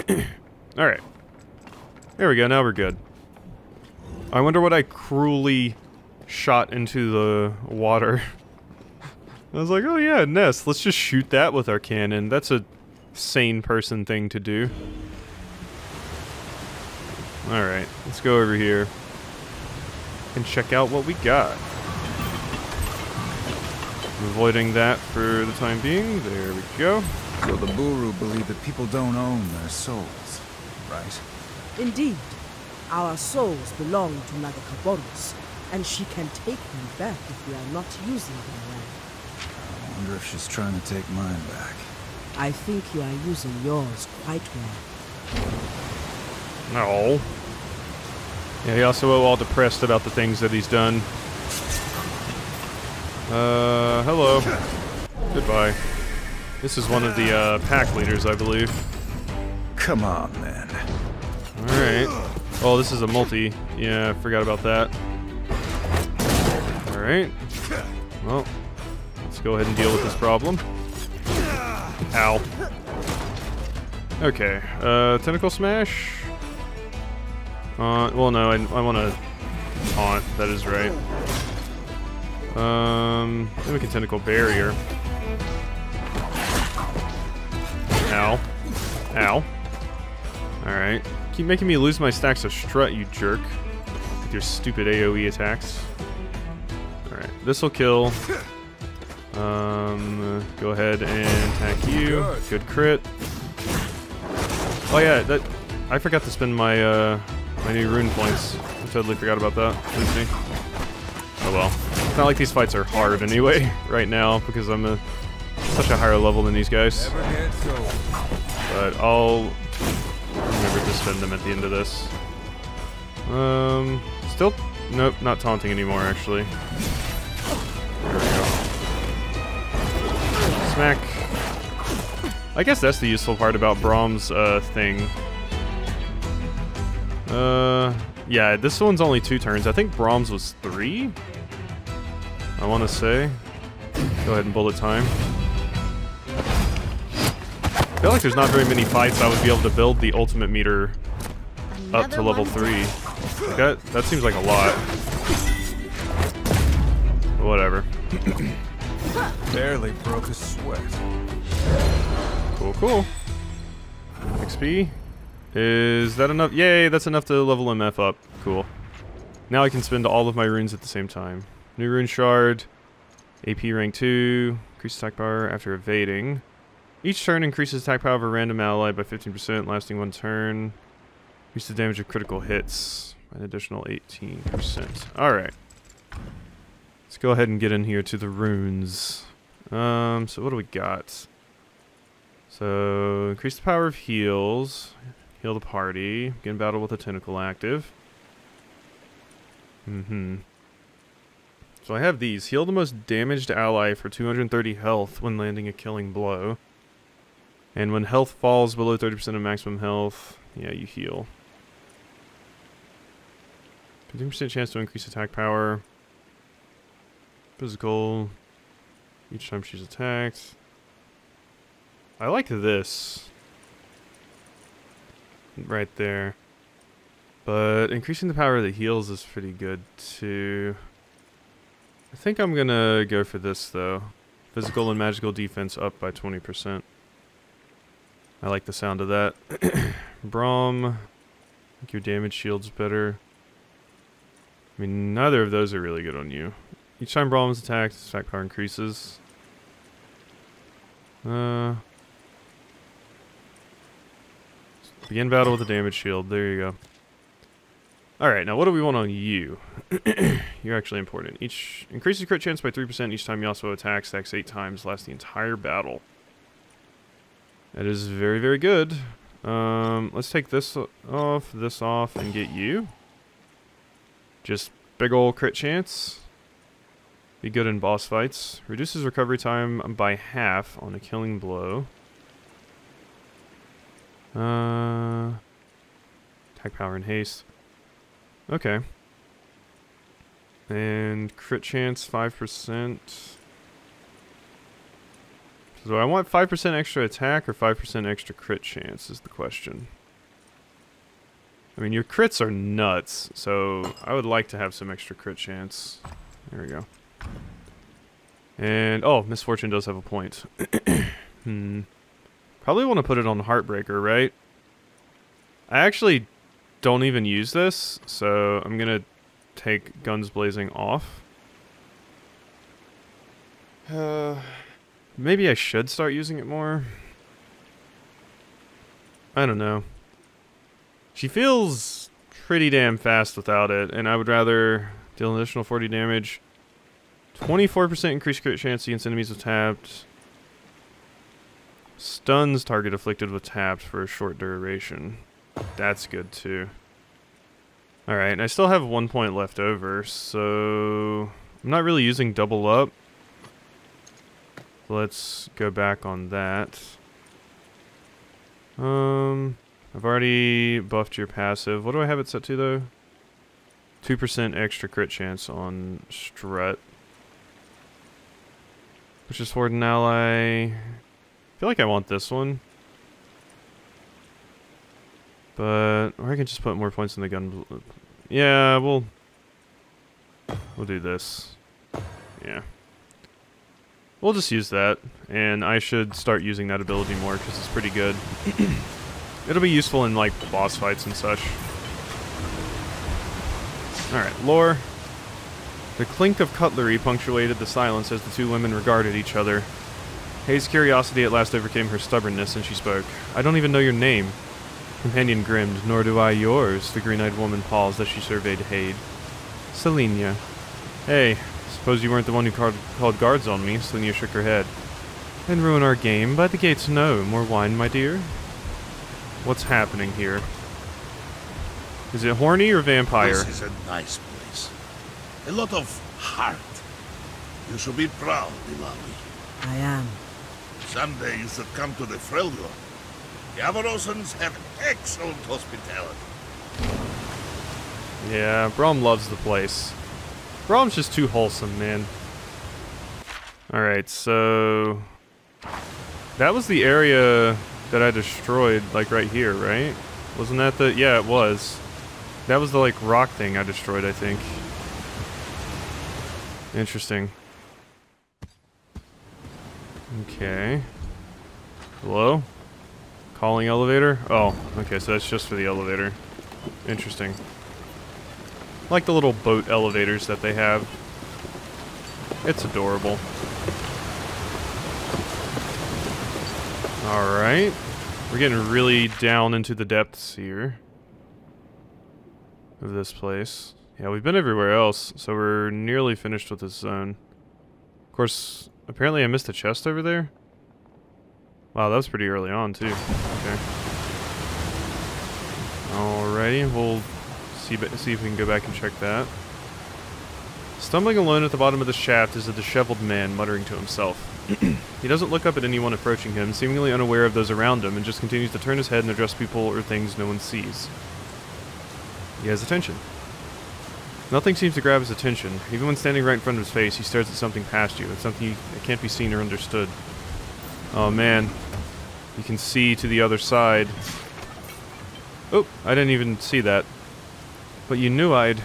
*coughs* Alright. There we go, now we're good. I wonder what I cruelly shot into the water. *laughs* I was like, oh yeah, nest. Let's just shoot that with our cannon. That's a sane person thing to do. Alright, let's go over here and check out what we got. Avoiding that for the time being. There we go. So the Buhru believe that people don't own their souls, right? Indeed, our souls belong to Mother Kaboros, and she can take them back if we are not using them well. I wonder if she's trying to take mine back. I think you are using yours quite well. No. Yeah, he also all depressed about the things that he's done. Uh, hello. Goodbye. This is one of the uh, pack leaders, I believe. Come on, man. Alright. Oh, this is a multi. Yeah, I forgot about that. Alright. Well, let's go ahead and deal with this problem. Ow. Okay, uh, Tentacle Smash? Uh, well no, I, I want to taunt, that is right. Um, then we can Tentacle Barrier. Ow. Ow. Alright. Keep making me lose my stacks of strut, you jerk. With your stupid AoE attacks. Alright, this'll kill. Um, go ahead and attack you. Good crit. Oh yeah, that I forgot to spend my uh my new rune points. I totally forgot about that. Oopsie. Oh well. It's not like these fights are hard anyway *laughs* right now because I'm a such a higher level than these guys. Never get so. But I'll remember to spend them at the end of this. Um, still, nope, not taunting anymore actually. There we go. Smack. I guess that's the useful part about Braum's uh, thing. Uh, yeah, this one's only two turns. I think Brahms was three. I want to say. Go ahead and bullet time. I feel like there's not very many fights I would be able to build the ultimate meter up to level 3. Like that, that seems like a lot. Whatever. *coughs* Barely broke a sweat. Cool, cool. XP. Is that enough? Yay, that's enough to level MF up. Cool. Now I can spend all of my runes at the same time. New rune shard. AP rank 2, increase attack power after evading. Each turn increases attack power of a random ally by 15%, lasting one turn. Increase the damage of critical hits by an additional 18%. Alright. Let's go ahead and get in here to the runes. Um, so what do we got? So, increase the power of heals. Heal the party. Begin battle with a tentacle active. Mm-hmm. So I have these. Heal the most damaged ally for 230 health when landing a killing blow. And when health falls below 30% of maximum health, yeah, you heal. 15% chance to increase attack power. Physical. Each time she's attacked. I like this. Right there. But increasing the power of the heals is pretty good too. I think I'm gonna go for this though. Physical and magical defense up by 20%. I like the sound of that. *clears throat* Braum. I think your damage shield's better. I mean, neither of those are really good on you. Each time Braum is attacked, attack power increases. Uh, begin battle with a damage shield. There you go. Alright, now what do we want on you? *clears throat* You're actually important. Each increases crit chance by 3% each time you also attack, stacks 8 times, lasts the entire battle. That is very, very good. Um, let's take this off, this off, and get you. Just big ol' crit chance. Be good in boss fights. Reduces recovery time by half on a killing blow. Uh, attack power and haste. Okay. And crit chance 5%. So do I want 5% extra attack or 5% extra crit chance is the question. I mean, your crits are nuts, so I would like to have some extra crit chance. There we go. And, oh, Miss Fortune does have a point. *coughs* hmm. Probably want to put it on Heartbreaker, right? I actually don't even use this, so I'm going to take Guns Blazing off. Uh, maybe I should start using it more. I don't know. She feels pretty damn fast without it, and I would rather deal an additional 40 damage. 24% increased crit chance against enemies with tapped. Stuns target afflicted with tapped for a short duration. That's good too. Alright, I still have one point left over, so... I'm not really using double up. Let's go back on that. Um, I've already buffed your passive. What do I have it set to, though? 2% extra crit chance on Strut. Which is for an ally. I feel like I want this one. But, or I can just put more points in the gun. Yeah, we'll, we'll do this. Yeah. We'll just use that, and I should start using that ability more because it's pretty good. *clears throat* It'll be useful in, like, boss fights and such. Alright, lore. The clink of cutlery punctuated the silence as the two women regarded each other. Hayes' curiosity at last overcame her stubbornness, and she spoke. I don't even know your name. Companion grinned, nor do I yours. The green-eyed woman paused as she surveyed Hayes. Selenia. Hey, suppose you weren't the one who called, called guards on me, Selenia shook her head. And ruin our game? By the gates, no. More wine, my dear? What's happening here? Is it horny or vampire? This is a nice place. A lot of heart. You should be proud, Illaoi. I am. Someday you should come to the Freljord. The Avarosans have excellent hospitality. Yeah, Braum loves the place. Braum's just too wholesome, man. Alright, so... That was the area that I destroyed, like, right here, right? Wasn't that the... Yeah, it was. That was the, like, rock thing I destroyed, I think. Interesting. Okay. Hello? Calling elevator? Oh, okay, so that's just for the elevator. Interesting. Like the little boat elevators that they have. It's adorable. Alright. We're getting really down into the depths here. Of this place. Yeah, we've been everywhere else, so we're nearly finished with this zone. Of course, apparently I missed a chest over there. Wow, that was pretty early on, too. Okay. Alrighty, we'll see, see if we can go back and check that. Stumbling alone at the bottom of the shaft is a disheveled man muttering to himself. *clears throat* he doesn't look up at anyone approaching him, seemingly unaware of those around him, and just continues to turn his head and address people or things no one sees. He has attention. Nothing seems to grab his attention. Even when standing right in front of his face, he stares at something past you. It's something that can't be seen or understood. Oh man. You can see to the other side. Oh, I didn't even see that. But you knew I'd...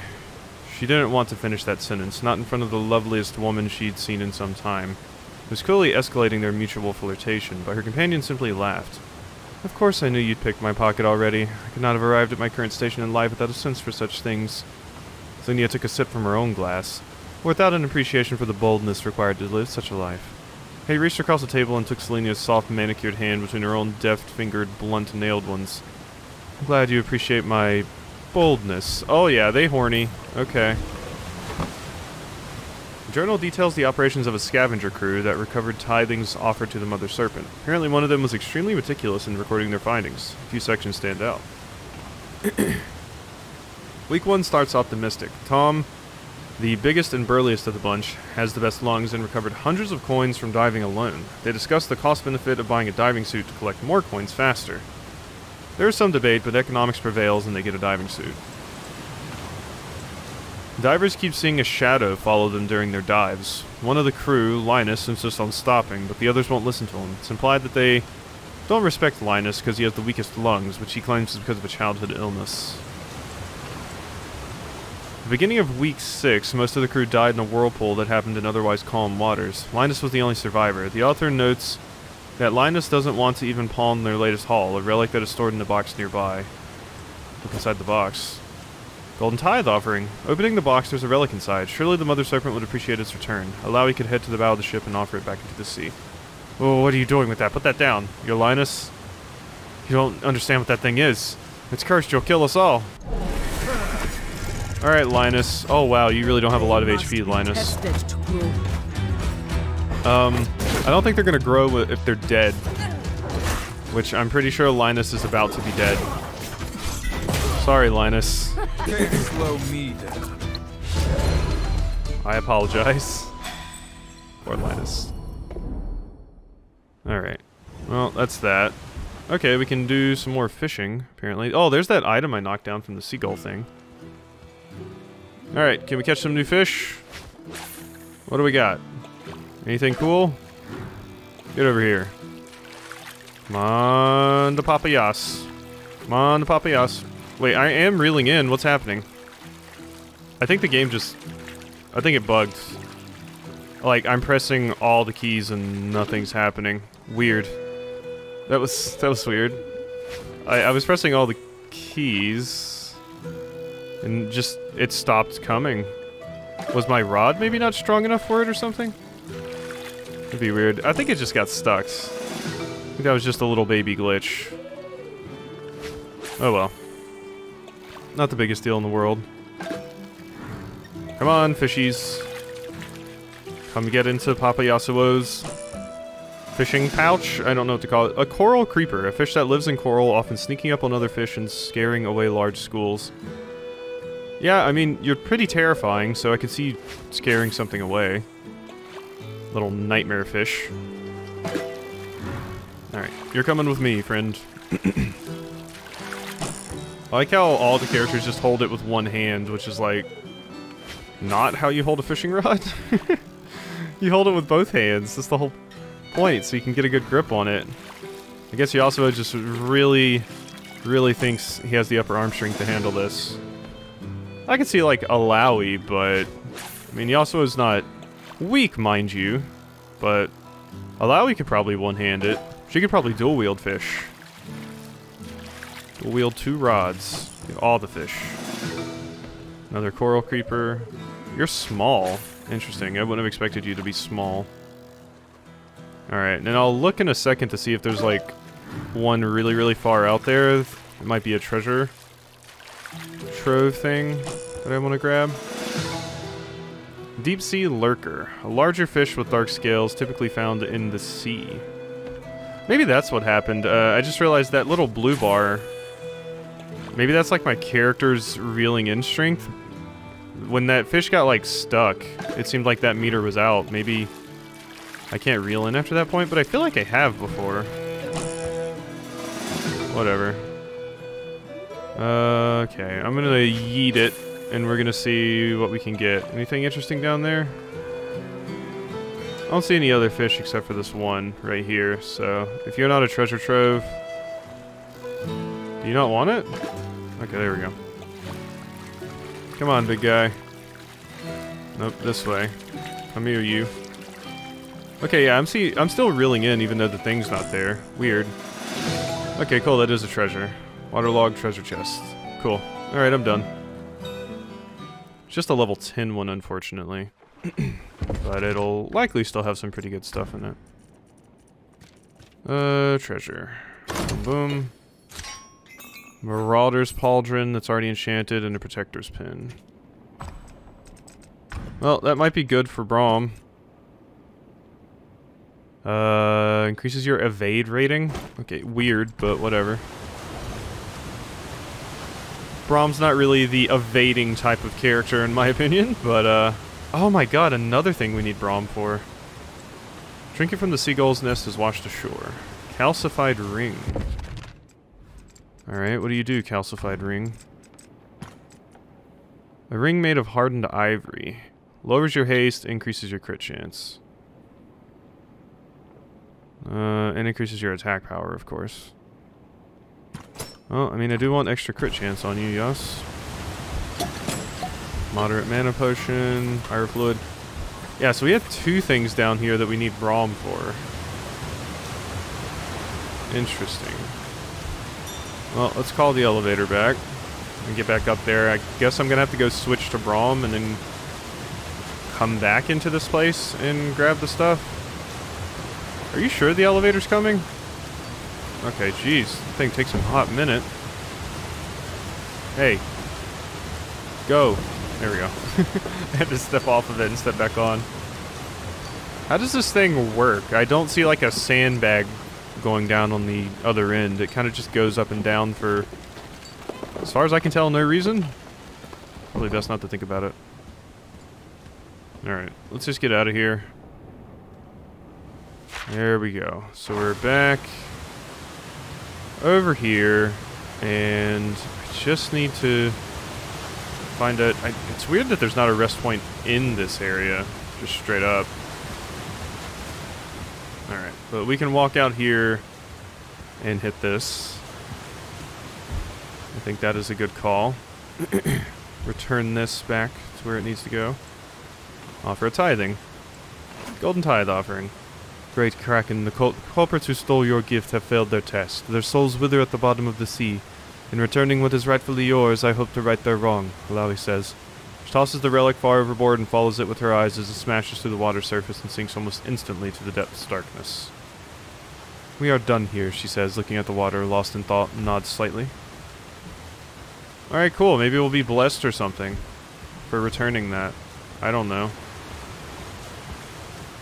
She didn't want to finish that sentence, not in front of the loveliest woman she'd seen in some time. It was clearly escalating their mutual flirtation, but her companion simply laughed. Of course I knew you'd picked my pocket already. I could not have arrived at my current station in life without a sense for such things. Xenia took a sip from her own glass, without an appreciation for the boldness required to live such a life. He reached across the table and took Selenia's soft, manicured hand between her own deft-fingered, blunt-nailed ones. I'm glad you appreciate my boldness. Oh yeah, they horny. Okay. The journal details the operations of a scavenger crew that recovered tithings offered to the Mother Serpent. Apparently one of them was extremely meticulous in recording their findings. A few sections stand out. *coughs* Week 1 starts optimistic. Tom, the biggest and burliest of the bunch, has the best lungs and recovered hundreds of coins from diving alone. They discuss the cost benefit of buying a diving suit to collect more coins faster. There is some debate, but economics prevails and they get a diving suit. Divers keep seeing a shadow follow them during their dives. One of the crew, Linus, insists on stopping, but the others won't listen to him. It's implied that they don't respect Linus because he has the weakest lungs, which he claims is because of a childhood illness. The beginning of week 6, most of the crew died in a whirlpool that happened in otherwise calm waters. Linus was the only survivor. The author notes that Linus doesn't want to even pawn their latest haul, a relic that is stored in a box nearby. Look inside the box. Golden Tithe offering. Opening the box, there's a relic inside. Surely the Mother Serpent would appreciate its return. Allow Illaoi could head to the bow of the ship and offer it back into the sea. Oh, what are you doing with that? Put that down. You're Linus. You don't understand what that thing is. It's cursed. You'll kill us all. Alright, Linus. Oh, wow. You really don't have a lot of HP, Linus. Tested to grow. Um, I don't think they're gonna grow if they're dead. Which I'm pretty sure Linus is about to be dead. Sorry, Linus. I apologize. *laughs* Poor Linus. Alright. Well, that's that. Okay, we can do some more fishing, apparently. Oh, there's that item I knocked down from the seagull thing. Alright, can we catch some new fish? What do we got? Anything cool? Get over here. Come on, the papayas. Come on, the papayas. Wait, I am reeling in. What's happening? I think the game just... I think it bugged. Like, I'm pressing all the keys and nothing's happening. Weird. That was... that was weird. I, I was pressing all the keys... And just... it stopped coming. Was my rod maybe not strong enough for it or something? It'd be weird. I think it just got stuck. I think that was just a little baby glitch. Oh well. Not the biggest deal in the world. Come on, fishies. Come get into Papa Yasuo's fishing pouch? I don't know what to call it. A coral creeper, a fish that lives in coral, often sneaking up on other fish and scaring away large schools. Yeah, I mean, you're pretty terrifying, so I could see scaring something away. Little nightmare fish. Alright, you're coming with me, friend. I like how all the characters just hold it with one hand, which is like not how you hold a fishing rod. *laughs* you hold it with both hands. That's the whole point, so you can get a good grip on it. I guess Yasuo just really, really thinks he has the upper arm strength to handle this. I can see like a Illaoi, but I mean Yasuo is not weak, mind you, but Illaoi could probably one-hand it. She could probably dual-wield fish. Dual wield two rods. All the fish. Another coral creeper. You're small. Interesting. I wouldn't have expected you to be small. Alright, and I'll look in a second to see if there's like one really, really far out there. It might be a treasure trove thing that I want to grab. Deep sea lurker. A larger fish with dark scales typically found in the sea. Maybe that's what happened. Uh, I just realized that little blue bar. Maybe that's like my character's reeling in strength. When that fish got like stuck, it seemed like that meter was out. Maybe I can't reel in after that point, but I feel like I have before. Whatever. Uh, okay, I'm gonna yeet it, and we're gonna see what we can get. Anything interesting down there? I don't see any other fish except for this one right here, so if you're not a treasure trove, do you not want it? Okay, there we go. Come on, big guy. Nope, this way. Come here, you. Okay, yeah, I'm see I'm still reeling in even though the thing's not there. Weird. Okay, cool, that is a treasure. Waterlogged treasure chest. Cool. Alright, I'm done. Just a level 10 one, unfortunately. *clears throat* but it'll likely still have some pretty good stuff in it. Uh, treasure. Boom, boom. Marauder's Pauldron that's already enchanted, and a Protector's Pin. Well, that might be good for Braum. Uh, increases your evade rating? Okay, weird, but whatever. Braum's not really the evading type of character in my *laughs* opinion, but uh... Oh my god, another thing we need Braum for. Drinking from the seagull's nest is washed ashore. Calcified ring. Alright, what do you do, calcified ring? A ring made of hardened ivory. Lowers your haste, increases your crit chance. Uh, and increases your attack power, of course. Well, I mean, I do want extra crit chance on you, yes. Moderate mana potion, fire fluid. Yeah, so we have two things down here that we need Braum for. Interesting. Well, let's call the elevator back and get back up there. I guess I'm going to have to go switch to Braum and then come back into this place and grab the stuff. Are you sure the elevator's coming? Okay, jeez. Thing takes a hot minute. Hey. Go. There we go. *laughs* I had to step off of it and step back on. How does this thing work? I don't see like a sandbag going down on the other end. It kind of just goes up and down for, as far as I can tell, no reason. Probably best not to think about it. Alright, let's just get out of here. There we go. So we're back over here, and I just need to find out. I, it's weird that there's not a rest point in this area, just straight up. Alright, but we can walk out here and hit this. I think that is a good call. *coughs* Return this back to where it needs to go. Offer a tithing. Golden tithe offering. Great Kraken, the cul culprits who stole your gift have failed their test. Their souls wither at the bottom of the sea. In returning what is rightfully yours, I hope to right their wrong, Illaoi says. She tosses the relic far overboard and follows it with her eyes as it smashes through the water surface and sinks almost instantly to the depth's of darkness. We are done here, she says, looking at the water, lost in thought, and nods slightly. Alright, cool. Maybe we'll be blessed or something for returning that. I don't know.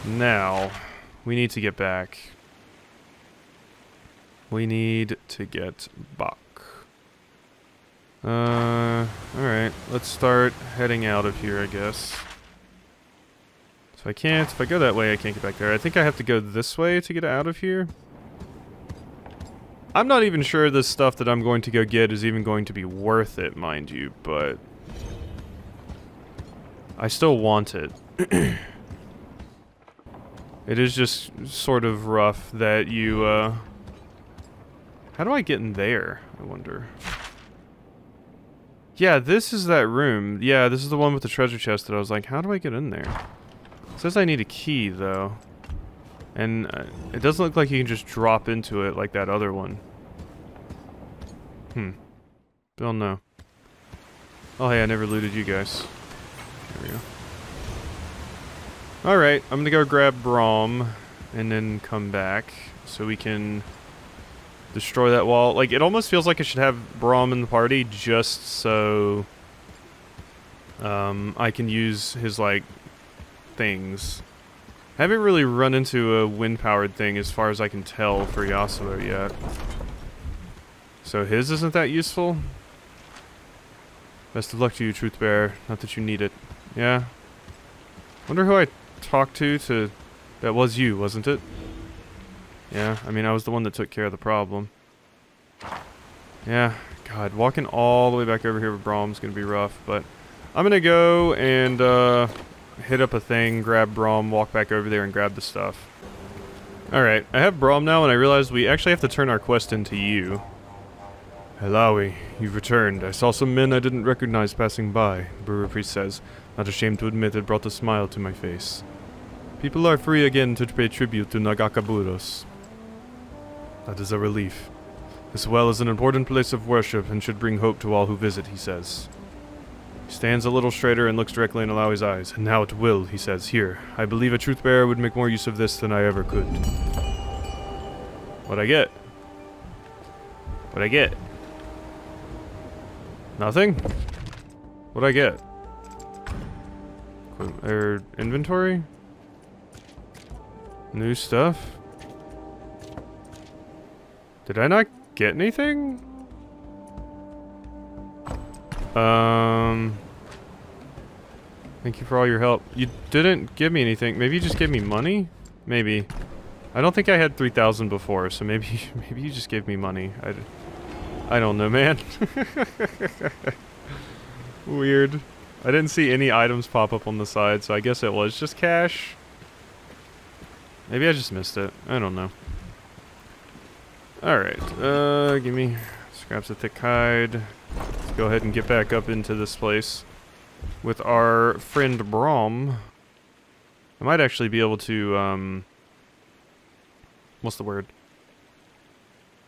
Now, we need to get back. We need to get back. Uh, alright. Let's start heading out of here, I guess. So I can't, if I go that way, I can't get back there. I think I have to go this way to get out of here. I'm not even sure this stuff that I'm going to go get is even going to be worth it, mind you, but... I still want it. *clears throat* it is just sort of rough that you, uh... How do I get in there, I wonder? Yeah, this is that room. Yeah, this is the one with the treasure chest that I was like, how do I get in there? It says I need a key, though. And uh, it doesn't look like you can just drop into it like that other one. Hmm. Don't know. Oh, hey, I never looted you guys. There we go. Alright, I'm gonna go grab Braum and then come back so we can destroy that wall. Like, it almost feels like I should have Braum in the party just so um, I can use his, like, things. I haven't really run into a wind-powered thing as far as I can tell for Yasuo yet. So his isn't that useful? Best of luck to you, Truth Bearer. Not that you need it. Yeah. Wonder who I talked to to... That was you, wasn't it? Yeah, I mean, I was the one that took care of the problem. Yeah, God, walking all the way back over here with Braum's gonna be rough, but... I'm gonna go and, uh, hit up a thing, grab Braum, walk back over there and grab the stuff. Alright, I have Braum now, and I realize we actually have to turn our quest into you. Illaoi, you've returned. I saw some men I didn't recognize passing by, the Buhru priest says, not ashamed to admit it brought a smile to my face. People are free again to pay tribute to Nagakabouros. That is a relief. This well is an important place of worship and should bring hope to all who visit, he says. He stands a little straighter and looks directly in Illaoi's eyes. And now it will, he says. Here, I believe a truth bearer would make more use of this than I ever could. What'd I get? What'd I get? Nothing? What'd I get? Or inventory? New stuff? Did I not get anything? Um... Thank you for all your help. You didn't give me anything. Maybe you just gave me money? Maybe. I don't think I had 3,000 before, so maybe *laughs* maybe you just gave me money. I, I don't know, man. *laughs* Weird. I didn't see any items pop up on the side, so I guess it was just cash. Maybe I just missed it. I don't know. Alright, uh, give me scraps of thick hide. Let's go ahead and get back up into this place with our friend Braum. I might actually be able to, um... What's the word?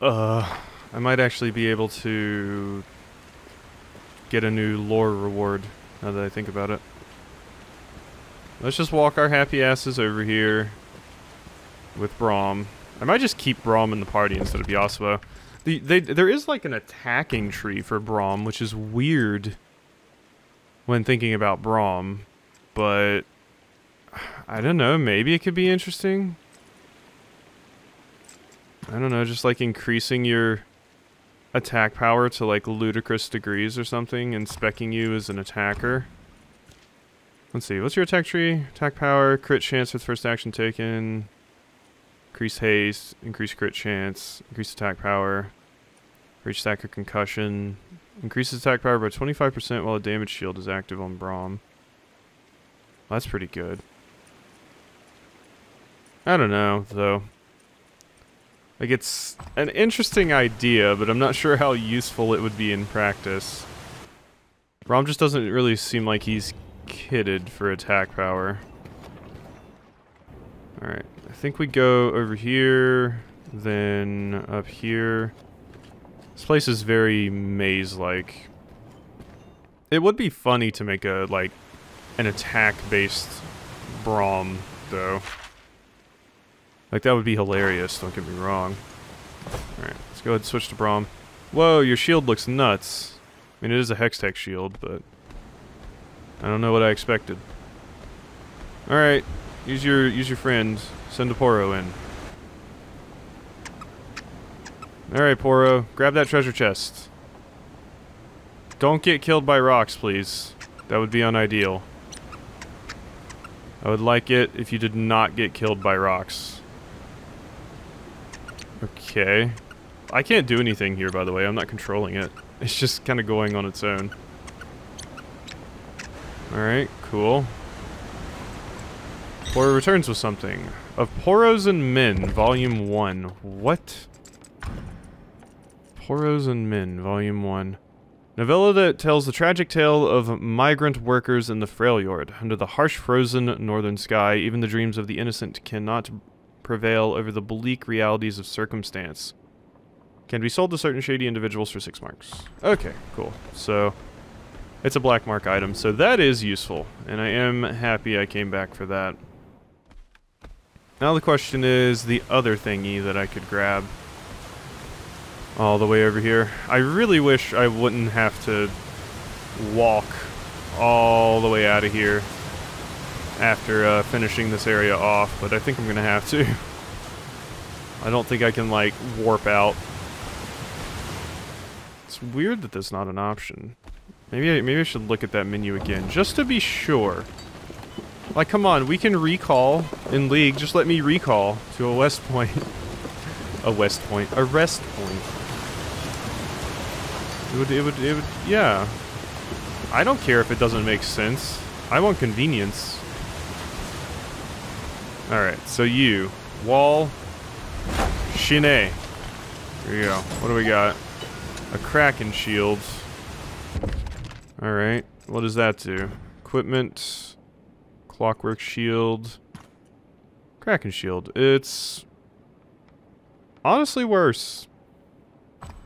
Uh... I might actually be able to get a new lore reward, now that I think about it. Let's just walk our happy asses over here with Braum. I might just keep Braum in the party instead of Yasuo. The, they, there is like an attacking tree for Braum, which is weird when thinking about Brom, but I don't know, maybe it could be interesting. I don't know, just like increasing your attack power to like ludicrous degrees or something and specking you as an attacker. Let's see, what's your attack tree? Attack power, crit chance with first action taken, increase haste, increase crit chance, increase attack power, reach stack of concussion, increases attack power by 25% while a damage shield is active on Braum. That's pretty good. I don't know, though. Like, it's an interesting idea, but I'm not sure how useful it would be in practice. Braum just doesn't really seem like he's kitted for attack power. Alright, I think we go over here, then up here. This place is very maze-like. It would be funny to make a, like, an attack-based Braum, though. Like, that would be hilarious, don't get me wrong. Alright, let's go ahead and switch to Braum. Whoa, your shield looks nuts. I mean, it is a Hextech shield, but... I don't know what I expected. Alright, use your use your friend. Send a Poro in. Alright, Poro, grab that treasure chest. Don't get killed by rocks, please. That would be unideal. I would like it if you did not get killed by rocks. Okay. I can't do anything here, by the way. I'm not controlling it. It's just kind of going on its own. Alright, cool. Poro returns with something. Of Poros and Men, Volume 1. What? Poros and Men, Volume 1. Novella that tells the tragic tale of migrant workers in the Freljord. Under the harsh frozen northern sky, even the dreams of the innocent cannot prevail over the bleak realities of circumstance. Can be sold to certain shady individuals for six marks. Okay, cool. So, it's a black mark item, so that is useful, and I am happy I came back for that. Now the question is the other thingy that I could grab. All the way over here. I really wish I wouldn't have to walk all the way out of here after uh, finishing this area off, but I think I'm going to have to. *laughs* I don't think I can, like, warp out. It's weird that that's not an option. Maybe I, maybe I should look at that menu again, just to be sure. Like, come on, we can recall in League. Just let me recall to a west point. *laughs* a west point. A rest point. It would, it would, it would, yeah. I don't care if it doesn't make sense. I want convenience. Alright, so you. Wall. Shine. Here you go. What do we got? A Kraken shield. Alright. What does that do? Equipment. Clockwork shield. Kraken shield. It's... Honestly worse.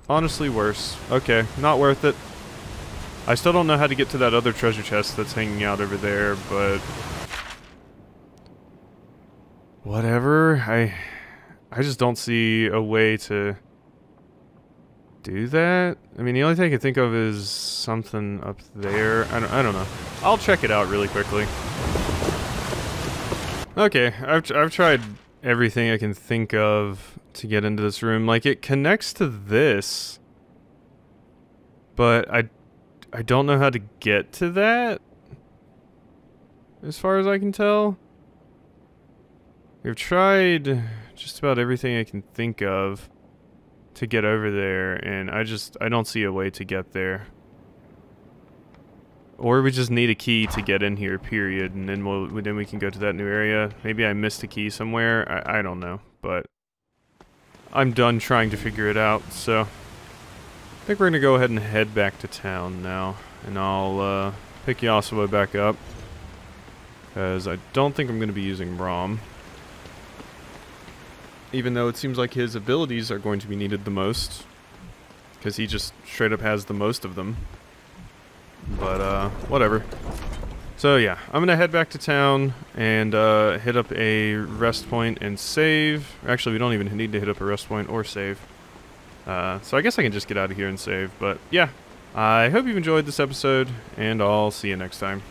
Honestly worse. Okay, not worth it. I still don't know how to get to that other treasure chest that's hanging out over there, but... Whatever. I... I just don't see a way to do that. I mean, the only thing I can think of is something up there. I don't, I don't know. I'll check it out really quickly. Okay, I've, I've tried everything I can think of to get into this room. Like, it connects to this, but I, I don't know how to get to that, as far as I can tell. I've tried just about everything I can think of to get over there, and I just, I don't see a way to get there. Or we just need a key to get in here, period, and then we'll then we can go to that new area. Maybe I missed a key somewhere. I, I don't know, but I'm done trying to figure it out. So I think we're gonna go ahead and head back to town now, and I'll uh, pick Yasuo back up because I don't think I'm gonna be using Braum. Even though it seems like his abilities are going to be needed the most, because he just straight up has the most of them. But, uh, whatever. So, yeah, I'm going to head back to town and uh, hit up a rest point and save. Actually, we don't even need to hit up a rest point or save. Uh, so I guess I can just get out of here and save. But, yeah, I hope you've enjoyed this episode, and I'll see you next time.